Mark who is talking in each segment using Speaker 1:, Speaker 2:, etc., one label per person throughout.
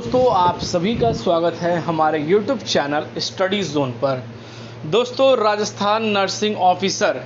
Speaker 1: दोस्तों, आप सभी का स्वागत है हमारे YouTube चैनल स्टडी जोन पर। दोस्तों, राजस्थान नर्सिंग ऑफिसर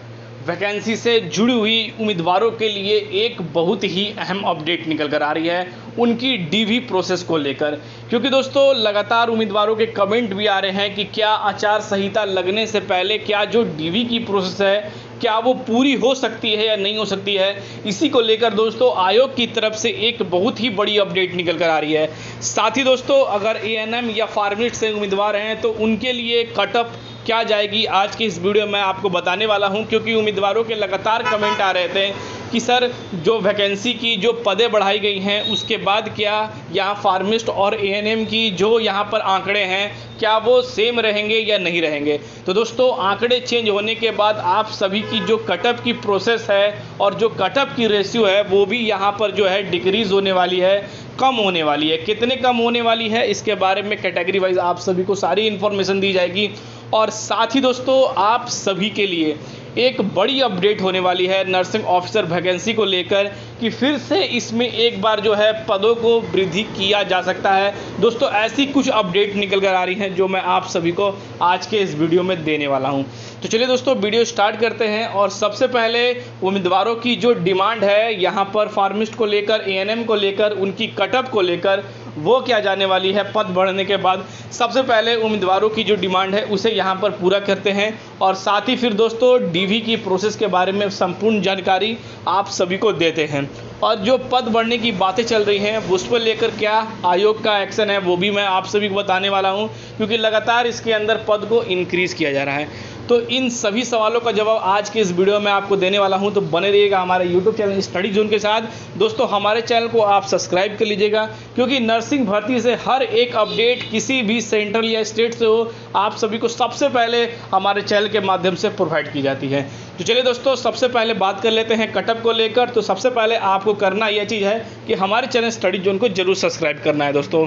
Speaker 1: वैकेंसी से जुड़ी हुई उम्मीदवारों के लिए एक बहुत ही अहम अपडेट निकल कर आ रही है उनकी डीवी प्रोसेस को लेकर। क्योंकि दोस्तों, लगातार उम्मीदवारों के कमेंट भी आ रहे हैं कि क्या आचार संहिता लगने से पहले क्या जो डीवी की प्रोसेस है क्या वो पूरी हो सकती है या नहीं हो सकती है? इसी को लेकर दोस्तों, आयोग की तरफ़ से एक बहुत ही बड़ी अपडेट निकल कर आ रही है। साथ ही दोस्तों, अगर एएनएम या फार्मिस्ट से उम्मीदवार हैं तो उनके लिए कटअप क्या जाएगी? आज की इस वीडियो में आपको बताने वाला हूँ, क्योंकि उम्मीदवारों के लगातार कमेंट आ रहे थे। कि सर, जो वैकेंसी की जो पदें बढ़ाई गई हैं, उसके बाद क्या यहाँ फार्मिस्ट और एएनएम की जो यहाँ पर आंकड़े हैं, क्या वो सेम रहेंगे या नहीं रहेंगे? तो दोस्तों, आंकड़े चेंज होने के बाद आप सभी की जो कटअप की प्रोसेस है और जो कटअप की रेशियो है, वो भी यहाँ पर जो है डिक्रीज़ होने वाली है, कम होने वाली है। कितने कम होने वाली है, इसके बारे में कैटेगरी वाइज आप सभी को सारी इन्फॉर्मेशन दी जाएगी। और साथ ही दोस्तों, आप सभी के लिए एक बड़ी अपडेट होने वाली है नर्सिंग ऑफिसर वैकेंसी को लेकर कि फिर से इसमें एक बार जो है पदों को वृद्धि किया जा सकता है। दोस्तों, ऐसी कुछ अपडेट निकल कर आ रही हैं जो मैं आप सभी को आज के इस वीडियो में देने वाला हूँ। तो चलिए दोस्तों, वीडियो स्टार्ट करते हैं और सबसे पहले उम्मीदवारों की जो डिमांड है, यहाँ पर फार्मिस्ट को लेकर एएनएम को लेकर, उनकी कटअप को लेकर वो क्या जाने वाली है पद बढ़ने के बाद। सबसे पहले उम्मीदवारों की जो डिमांड है, उसे यहाँ पर पूरा करते हैं। और साथ ही फिर दोस्तों डीवी की प्रोसेस के बारे में संपूर्ण जानकारी आप सभी को देते हैं। और जो पद बढ़ने की बातें चल रही हैं, उस पर लेकर क्या आयोग का एक्शन है, वो भी मैं आप सभी को बताने वाला हूँ। क्योंकि लगातार इसके अंदर पद को इंक्रीज़ किया जा रहा है। तो इन सभी सवालों का जवाब आज के इस वीडियो में आपको देने वाला हूँ। तो बने रहिएगा हमारे यूट्यूब चैनल स्टडी जोन के साथ। दोस्तों, हमारे चैनल को आप सब्सक्राइब कर लीजिएगा, क्योंकि नर्सिंग भर्ती से हर एक अपडेट किसी भी सेंट्रल या स्टेट से हो, आप सभी को सबसे पहले हमारे चैनल के माध्यम से प्रोवाइड की जाती है। तो चलिए दोस्तों, सबसे पहले बात कर लेते हैं कटअप को लेकर। तो सबसे पहले आपको करना यह चीज़ है कि हमारे चैनल स्टडी जोन को ज़रूर सब्सक्राइब करना है, दोस्तों।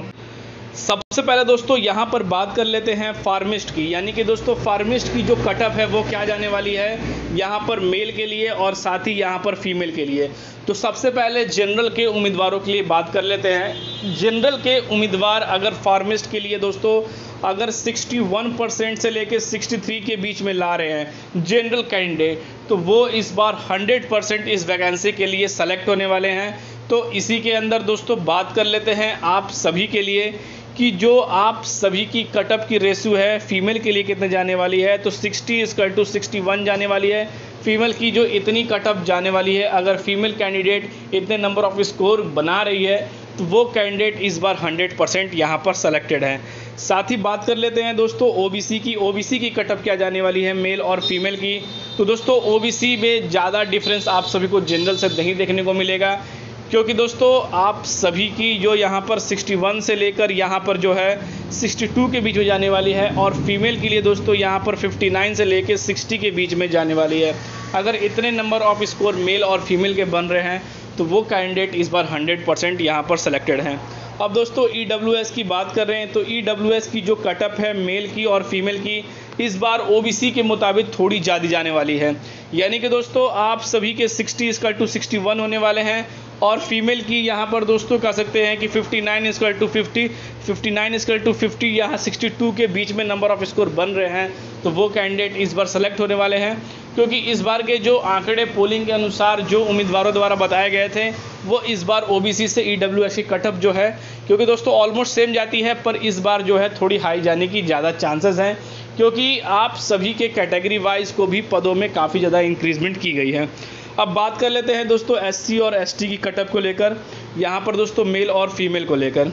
Speaker 1: सबसे पहले दोस्तों यहाँ पर बात कर लेते हैं फार्मिस्ट की। यानी कि दोस्तों फार्मिस्ट की जो कटअप है वो क्या जाने वाली है? यहाँ पर मेल के लिए और साथ ही यहाँ पर फीमेल के लिए। तो सबसे पहले जनरल के उम्मीदवारों के लिए बात कर लेते हैं। जनरल के उम्मीदवार अगर फार्मिस्ट के लिए दोस्तों अगर 61 परसेंट से लेकर 63 के बीच में ला रहे हैं जनरल कैंडिडेट तो वो इस बार 100 परसेंट इस वैकेंसी के लिए सेलेक्ट होने वाले हैं। तो इसी के अंदर दोस्तों बात कर लेते हैं आप सभी के लिए। कि जो आप सभी की कटअप की रेशियो है, फीमेल के लिए कितने जाने वाली है तो 60 इसकल टू 61 जाने वाली है। फीमेल की जो इतनी कटअप जाने वाली है, अगर फीमेल कैंडिडेट इतने नंबर ऑफ़ स्कोर बना रही है तो वो कैंडिडेट इस बार 100 परसेंट यहाँ पर सेलेक्टेड है। साथ ही बात कर लेते हैं दोस्तों ओबीसी की। ओबीसी की कटअप क्या जाने वाली है मेल और फीमेल की? तो दोस्तों ओबीसी में ज़्यादा डिफरेंस आप सभी को जनरल से नहीं देखने को मिलेगा। क्योंकि दोस्तों, आप सभी की जो यहाँ पर 61 से लेकर यहाँ पर जो है 62 के बीच में जाने वाली है और फीमेल के लिए दोस्तों, यहाँ पर 59 से लेकर 60 के बीच में जाने वाली है। अगर इतने नंबर ऑफ़ स्कोर मेल और फीमेल के बन रहे हैं तो वो कैंडिडेट इस बार 100 परसेंट यहाँ पर सेलेक्टेड हैं। अब दोस्तों ई e की बात कर रहे हैं तो ई e की जो कटअप है मेल की और फीमेल की, इस बार ओबीसी के मुताबिक थोड़ी ज़्यादा जाने वाली है। यानी कि दोस्तों, आप सभी के 60 इसका टू 61 होने वाले हैं और फीमेल की यहाँ पर दोस्तों कह सकते हैं कि 59 nine square to fifty fifty nine square to fifty यहाँ सिक्सटी टू के बीच में नंबर ऑफ़ स्कोर बन रहे हैं। तो वो कैंडिडेट इस बार सेलेक्ट होने वाले हैं, क्योंकि इस बार के जो आंकड़े पोलिंग के अनुसार जो उम्मीदवारों द्वारा बताए गए थे, वो इस बार ओबीसी से ई डब्ल्यू की कटअप जो है, क्योंकि दोस्तों ऑलमोस्ट सेम जाती है, पर इस बार जो है थोड़ी हाई जाने की ज़्यादा चांसेस हैं, क्योंकि आप सभी के कैटेगरी वाइज को भी पदों में काफ़ी ज़्यादा इंक्रीजमेंट की गई है। अब बात कर लेते हैं दोस्तों एससी और एसटी की कटअप को लेकर। यहाँ पर दोस्तों मेल और फीमेल को लेकर।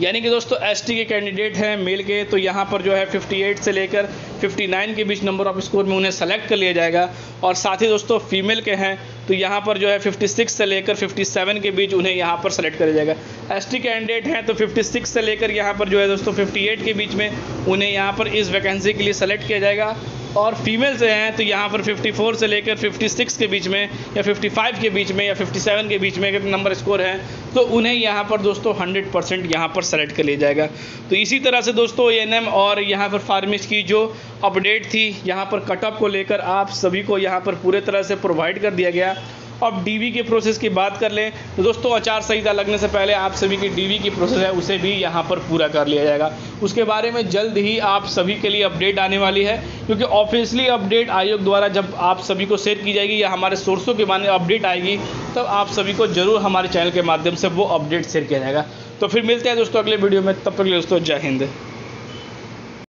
Speaker 1: यानी कि दोस्तों एसटी के कैंडिडेट हैं मेल के तो यहाँ पर जो है 58 से लेकर 59 के बीच नंबर ऑफ़ स्कोर में उन्हें सेलेक्ट कर लिया जाएगा। और साथ ही दोस्तों फीमेल के हैं तो यहाँ पर जो है 56 से लेकर 57 के बीच उन्हें यहाँ पर सेलेक्ट कर जाएगा। एसटी कैंडिडेट हैं तो 56 से लेकर यहाँ पर जो है दोस्तों 58 के बीच में उन्हें यहाँ पर इस वैकेंसी के लिए सेलेक्ट किया जाएगा। और फीमेल से हैं तो यहाँ पर 54 से लेकर 56 के बीच में या 55 के बीच में या 57 के बीच में नंबर स्कोर है तो उन्हें यहाँ पर दोस्तों 100 परसेंट यहाँ पर सेलेक्ट कर लिया जाएगा। तो इसी तरह से दोस्तों ए और यहाँ पर फार्मिस्ट की जो अपडेट थी, यहाँ पर कटअप को लेकर आप सभी को यहाँ पर पूरे तरह से प्रोवाइड कर दिया गया। अब डीवी के प्रोसेस की बात कर लें तो दोस्तों, आचार संहिता लगने से पहले आप सभी की डीवी की प्रोसेस है, उसे भी यहाँ पर पूरा कर लिया जाएगा। उसके बारे में जल्द ही आप सभी के लिए अपडेट आने वाली है, क्योंकि ऑफिशियली अपडेट आयोग द्वारा जब आप सभी को शेयर की जाएगी या हमारे सोर्सों के माने अपडेट आएगी, तब आप सभी को ज़रूर हमारे चैनल के माध्यम से वो अपडेट शेयर किया जाएगा। तो फिर मिलते हैं दोस्तों अगले वीडियो में, तब तक दोस्तों, जय हिंद।